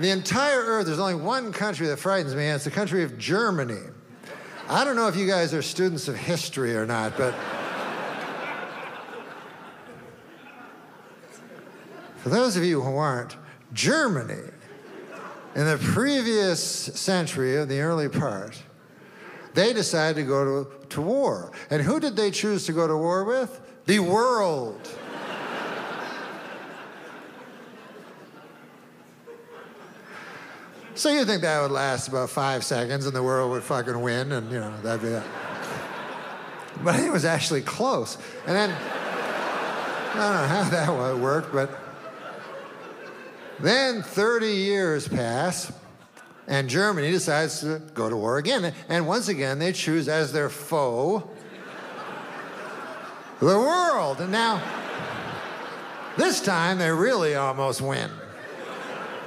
the entire earth, there's only one country that frightens me, and it's the country of Germany. I don't know if you guys are students of history or not, but. For those of you who aren't, Germany, in the previous century of the early part, they decided to go to, to war. And who did they choose to go to war with? The world. So you think that would last about five seconds and the world would fucking win and, you know, that'd be that. But it was actually close. And then, I don't know how that worked, but then 30 years pass, and Germany decides to go to war again. And once again, they choose as their foe the world. And now, this time, they really almost win.